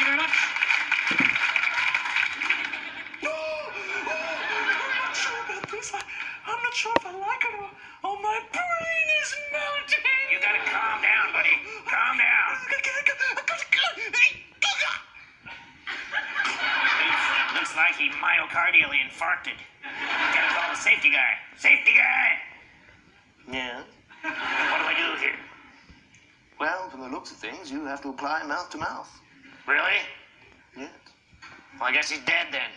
No! Oh, I'm not sure about this. I'm not sure if I like it or. Oh, my brain is melting! You gotta calm down, buddy. Calm down. Looks like he myocardially infarcted. Gotta call the safety guy. Safety guy! Yeah? What do I do here? Well, from the looks of things, you have to apply mouth to mouth. Really? Yes. Well, I guess he's dead then.